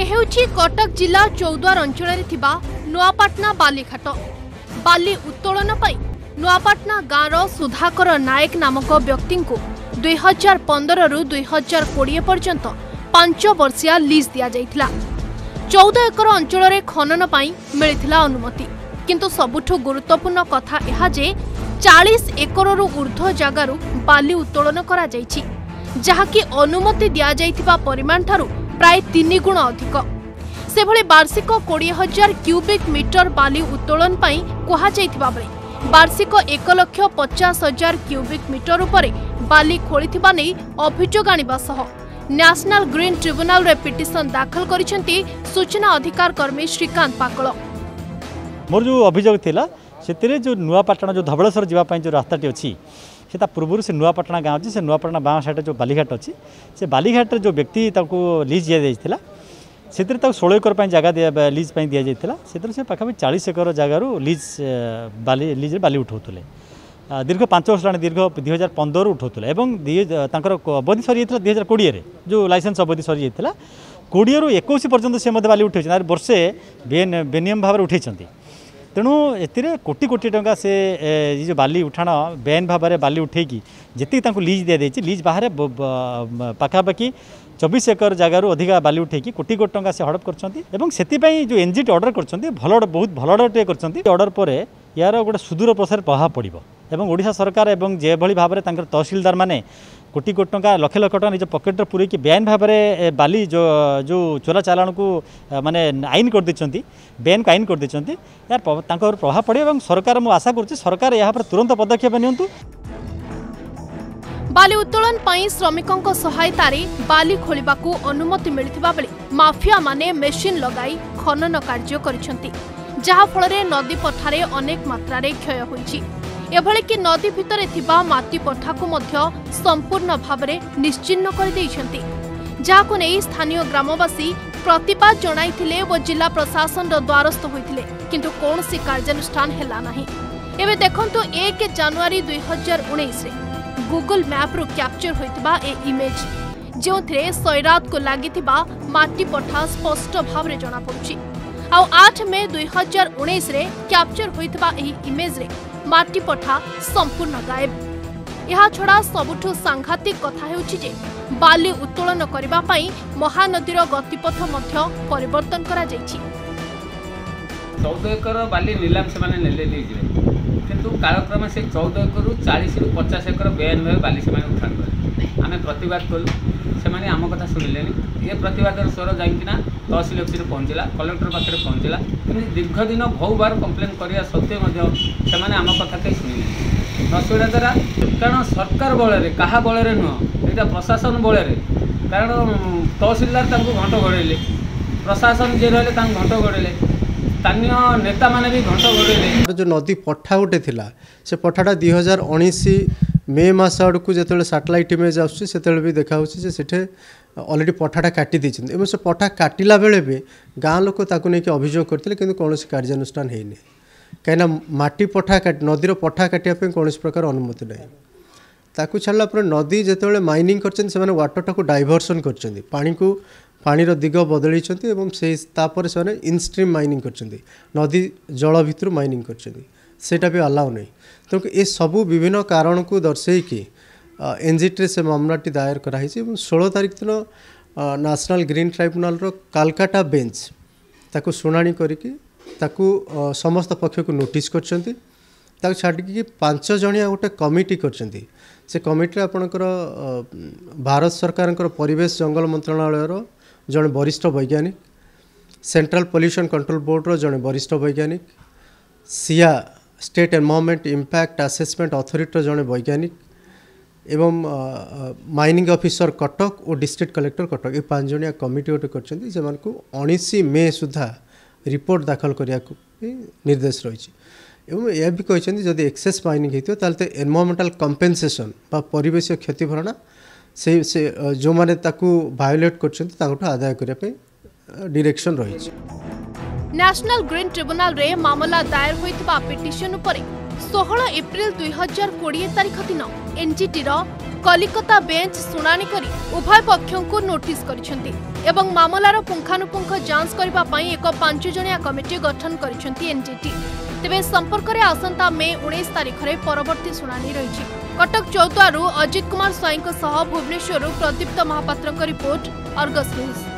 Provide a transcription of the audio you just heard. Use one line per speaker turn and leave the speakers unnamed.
ଏ ହେଉଛି କଟକ ଜିଲ୍ଲା ଚୌଦ୍ୱାର ଅଞ୍ଚଳରେ ଥିବା ନୂଆପାଟଣା ବାଲିଘାଟ ବାଲି ଉତ୍ତୋଳନ ପାଇଁ ନୂଆପାଟଣା ଗାଁର ସୁଧାକର ନାୟକ ନାମକ ବ୍ୟକ୍ତିଙ୍କୁ ଦୁଇ ହଜାର ପନ୍ଦରରୁ ଦୁଇ ହଜାର କୋଡ଼ିଏ ପର୍ଯ୍ୟନ୍ତ ପାଞ୍ଚ ବର୍ଷିଆ ଲିଜ୍ ଦିଆଯାଇଥିଲା ଚଉଦ ଏକର ଅଞ୍ଚଳରେ ଖନନ ପାଇଁ ମିଳିଥିଲା ଅନୁମତି କିନ୍ତୁ ସବୁଠୁ ଗୁରୁତ୍ୱପୂର୍ଣ୍ଣ କଥା ଏହା ଯେ ଚାଳିଶ ଏକରରୁ ଉର୍ଦ୍ଧ୍ୱ ଜାଗାରୁ ବାଲି ଉତ୍ତୋଳନ କରାଯାଇଛି ଯାହାକି ଅନୁମତି ଦିଆଯାଇଥିବା ପରିମାଣଠାରୁ প্রায় তিন গুণ অধিক সেভাবে বার্ষিক কোড়িয়ে হাজার ক্যুবিক মিটর বালি উত্তোলন পাই কুহযাইথিবা বেলে বার্ষিক এক লক্ষ পচাশ হাজার ক্যুবিক মিটর উপরে বালি খোলিথিবা নেই অভিযোগ আনিবা সহ ন্যাশনাল গ্রিন ট্রিব্যুনালরে পিটিশন দাখল করেছেন সূচনা অধিকার কর্মী শ্রীকান্ত
পাকল মোর যে অভিযোগ লা সেতিরে যে নূয়া পাটনা যে ধবলেশ্বর যা রাস্তাটি অছি সে তা পূর্বর সে নূয়াপাটনা গাঁ অছে সে নূয়াপাটনা বাঁ সাইডে যে বালিঘাট অছে সে বালিঘাটের যে ব্যক্তি তাকে লিজ দিয়েছিল ସେଥିରେ ତାକୁ ଷୋହଳ ଏକର ପାଇଁ ଜାଗା ଦିଆ ଲିଜ୍ ପାଇଁ ଦିଆଯାଇଥିଲା ସେଥିରେ ସେ ପାଖାପାଖି ଚାଳିଶ ଏକର ଜାଗାରୁ ଲିଜ୍ ବାଲି ଲିଜ୍ରେ ବାଲି ଉଠାଉଥିଲେ ଦୀର୍ଘ ପାଞ୍ଚ ବର୍ଷ ହେଲାଣି ଦୀର୍ଘ ଦୁଇ ହଜାର ପନ୍ଦରରୁ ଉଠାଉଥିଲେ ଏବଂ ତାଙ୍କର ଅବଧି ସରିଯାଇଥିଲା ଦୁଇ ହଜାର କୋଡ଼ିଏରେ ଯେଉଁ ଲାଇସେନ୍ସ ଅବଧି ସରିଯାଇଥିଲା କୋଡ଼ିଏରୁ ଏକୋଇଶ ପର୍ଯ୍ୟନ୍ତ ସେ ମଧ୍ୟ ବାଲି ଉଠାଇଛନ୍ତି ଆରେ ବର୍ଷେ ବେନିୟମ ଭାବରେ ଉଠାଇଛନ୍ତି ତେଣୁ ଏଥିରେ କୋଟି କୋଟି ଟଙ୍କା ସେ ଏ ଯେଉଁ ବାଲି ଉଠାଣ ବେଆଇନ ଭାବରେ ବାଲି ଉଠେଇକି ଯେତିକି ତାଙ୍କୁ ଲିଜ୍ ଦିଆଯାଇଛି ଲିଜ୍ ବାହାରେ ପାଖାପାଖି ଚବିଶ ଏକର ଜାଗାରୁ ଅଧିକା ବାଲି ଉଠେଇକି କୋଟି କୋଟି ଟଙ୍କା ସେ ହଡ଼ପ କରିଛନ୍ତି ଏବଂ ସେଥିପାଇଁ ଯେଉଁ ଏନ୍ଜିଟି ଅର୍ଡ଼ର କରିଛନ୍ତି ଭଲ ବହୁତ ଭଲ ଅର୍ଡ଼ରଟିଏ କରିଛନ୍ତି ଅର୍ଡ଼ର ପରେ ଏହାର ଗୋଟେ ସୁଦୂର ପ୍ରସାର ପ୍ରଭାବ ପଡ଼ିବ ଏବଂ ଓଡ଼ିଶା ସରକାର ଏବଂ ଯେଭଳି ଭାବରେ ତାଙ୍କର ତହସିଲଦାରମାନେ কোটি কোটি টঙ্কা লক্ষ লক্ষ টঙ্কা নিজ পকেটরে পুরাইকি বেআইন ভাবে বালি যে চোরা চালাণকু মানে আইন করেদিচ্ছেন বেআইনকু আইন করেদিচ্ছেন ইয়ার তাঁর
প্রভাব পড়ে এবং সরকার মু আশা করছি সরকার এভাবে তুরন্ত পদক্ষেপ নিহত বালি উত্তোলন পাই শ্রমিকঙ্ক সহায়তারে বালি খোলিবাকু অনুমতি মিলিথিবা বেলে মাফিয়া মানে মেশিন লগাই খনন কার্য করিছন্তি যাহা ফলরে নদী পঠারে অনেক মাত্রারে ক্ষয় হইছি एभलिक नदी भितर मटिपठा को संपूर्ण भाव निश्चिन्न जहाक स्थानीय ग्रामवासी प्रतिवाद जन जिला प्रशासन द्वारस्थ होते कि कौन कार्यानुषानी देखु एक जानुरि दुईहजार उन्नीस गुगुल मैप्रु क्याचर होता इमेज जो थे सैराद को पठा स्पष्ट भाव जमापड़ आठ मे दुईहजार उन्नीस क्याचर होता इमेज ମାଟିପଠା ସମ୍ପୂର୍ଣ୍ଣ ଗାଏବ ଏହାଛଡ଼ା ସବୁଠୁ ସାଂଘାତିକ କଥା ହେଉଛି ଯେ ବାଲି ଉତ୍ତୋଳନ କରିବା ପାଇଁ ମହାନଦୀର ଗତିପଥ ମଧ୍ୟ ପରିବର୍ତ୍ତନ କରାଯାଇଛି
ଚଉଦ ଏକର ବାଲି ନିଲାମ ସେମାନେ ନେଲେ ନେଇଯିବେ କିନ୍ତୁ କାଳକ୍ରମେ ସେ ଚଉଦ ଏକରରୁ ଚାଳିଶରୁ ପଚାଶ ଏକର ବେଆଇନ ଭାବେ ବାଲି ସେମାନେ ଉଠାଣ ଆମେ ପ୍ରତିବାଦ କଲୁ ସେମାନେ ଆମ କଥା ଶୁଣିଲେନି ଏ ପ୍ରତିବାଦର ସ୍ୱର ଯାଇକିନା ତହସିଲ ଅଫିସରେ ପହଞ୍ଚିଲା କଲେକ୍ଟର ପାଖରେ ପହଞ୍ଚିଲା କିନ୍ତୁ ଦୀର୍ଘ ଦିନ ବହୁବାର କମ୍ପ୍ଲେନ୍ କରିବା ସତ୍ତ୍ୱେ ମଧ୍ୟ ସେମାନେ ଆମ କଥା କେହି ଶୁଣିଲେନି ନ ଶୁଣିବା ଦ୍ୱାରା କାରଣ ସରକାର ବଳରେ କାହା ବଳରେ ନୁହଁ ଏଇଟା ପ୍ରଶାସନ ବଳରେ କାରଣ ତହସିଲଦାର ତାଙ୍କୁ ଘଣ୍ଟ ଘଡ଼େଇଲେ ପ୍ରଶାସନ ଯିଏ ରହିଲେ ତାଙ୍କୁ ଘଣ୍ଟ ଘଡ଼େଇଲେ ସ୍ଥାନୀୟ ନେତାମାନେ ବି ଘଣ୍ଟ ଘଡ଼େଇଲେ
ଯେଉଁ ନଦୀ ପଠା ଗୋଟେ ଥିଲା ସେ ପଠାଟା ଦୁଇ ହଜାର ଉଣେଇଶ ମେ ମାସ ଆଡ଼କୁ ଯେତେବେଳେ ସାଟେଲାଇଟ୍ ଇମେଜ୍ ଆସୁଛି ସେତେବେଳେ ବି ଦେଖାହେଉଛି ଯେ ସେଠି ଅଲରେଡ଼ି ପଠାଟା କାଟି ଦେଇଛନ୍ତି ଏବଂ ସେ ପଠା କାଟିଲା ବେଳେ ବି ଗାଁ ଲୋକ ତାକୁ ନେଇକି ଅଭିଯୋଗ କରିଥିଲେ କିନ୍ତୁ କୌଣସି କାର୍ଯ୍ୟାନୁଷ୍ଠାନ ହେଇନି କାହିଁକିନା ମାଟି ପଠା କାଟି ନଦୀର ପଠା କାଟିବା ପାଇଁ କୌଣସି ପ୍ରକାର ଅନୁମତି ନାହିଁ ତାକୁ ଛାଡ଼ିଲା ପରେ ନଦୀ ଯେତେବେଳେ ମାଇନିଂ କରିଛନ୍ତି ସେମାନେ ୱାଟରଟାକୁ ଡାଇଭର୍ସନ୍ କରିଛନ୍ତି ପାଣିକୁ ପାଣିର ଦିଗ ବଦଳେଇଛନ୍ତି ଏବଂ ସେଇ ତାପରେ ସେମାନେ ଇନଷ୍ଟ୍ରିମ୍ ମାଇନିଂ କରିଛନ୍ତି ନଦୀ ଜଳ ଭିତରୁ ମାଇନିଂ କରିଛନ୍ତି ସେଇଟା ବି ଆଲାଉ ନାହିଁ ତେଣୁ ଏସବୁ ବିଭିନ୍ନ କାରଣକୁ ଦର୍ଶେଇକି ଟିରେ ସେ ମାମଲାଟି ଦାୟର କରାହୋଇଛି ଏବଂ ଷୋହଳ ତାରିଖ ଦିନ ନ୍ୟାସନାଲ୍ ଗ୍ରୀନ୍ ଟ୍ରାଇବୁନାଲ୍ର କାଲକାଟା ବେଞ୍ଚ ତାକୁ ଶୁଣାଣି କରିକି ତାକୁ ସମସ୍ତ ପକ୍ଷକୁ ନୋଟିସ୍ କରିଛନ୍ତି ତାକୁ ଛାଡ଼ିକି ପାଞ୍ଚ ଜଣିଆ ଗୋଟେ କମିଟି କରିଛନ୍ତି ସେ କମିଟିରେ ଆପଣଙ୍କର ଭାରତ ସରକାରଙ୍କର ପରିବେଶ ଜଙ୍ଗଲ ମନ୍ତ୍ରଣାଳୟର ଜଣେ ବରିଷ୍ଠ ବୈଜ୍ଞାନିକ ସେଣ୍ଟ୍ରାଲ୍ ପଲ୍ୟୁସନ୍ କଣ୍ଟ୍ରୋଲ୍ ବୋର୍ଡ଼ର ଜଣେ ବରିଷ୍ଠ ବୈଜ୍ଞାନିକ ସିଆ স্টেট এনভারনমেন্ট ইম্প্যাক্ট আসেসমেন্ট অথরিটির জন বৈজ্ঞানিক এবং মাইনিং অফিসর কটক ও ডিস্ট্রিক্ট কলেক্টর কটক এই পাঁচজনিয়া কমিটি গোটে করছেন সে উনিশ মে সুদ্ধা রিপোর্ট দাখল করা নির্দেশ রয়েছে এবং এ বি কিন্তু যদি এক্সেস মাইনিং হয়েছে তাহলে তো এনভারনমেন্টাল কম্পেনসেসন বা পরিবেশ ক্ষতিভরণা সেই সে যে তাকে ভায়োলেট করছেন তাঠু আদায় করা ডিরেকশন রয়েছে
ନ୍ୟାସନାଲ ଗ୍ରୀନ ଟ୍ରିବ୍ୟୁନାଲରେ ମାମଲା ଦାୟର ହୋଇଥିବା ପିଟିସନ ଉପରେ ଷୋହଳ ଏପ୍ରିଲ ଦୁଇହଜାର କୋଡ଼ିଏ ତାରିଖ ଦିନ ଏନ୍ଜିଟିର କଲିକତା ବେଞ୍ଚ ଶୁଣାଣି କରି ଉଭୟ ପକ୍ଷଙ୍କୁ ନୋଟିସ କରିଛନ୍ତି ଏବଂ ମାମଲାର ପୁଙ୍ଖାନୁପୁଙ୍ଖ ଯାଞ୍ଚ କରିବା ପାଇଁ ଏକ ପାଞ୍ଚ ଜଣିଆ କମିଟି ଗଠନ କରିଛନ୍ତି ଏନ୍ଜିଟି ତେବେ ସମ୍ପର୍କରେ ଆସନ୍ତା ମେ ଉଣେଇଶ ତାରିଖରେ ପରବର୍ତ୍ତୀ ଶୁଣାଣି ରହିଛି କଟକ ଚୌଦ୍ୱାରୁ ଅଜିତ କୁମାର ସ୍ୱାଇଁଙ୍କ ସହ ଭୁବନେଶ୍ୱରରୁ ପ୍ରଦୀପ୍ତ ମହାପାତ୍ରଙ୍କ ରିପୋର୍ଟ ଅର୍ଗସ ନ୍ୟୁଜ୍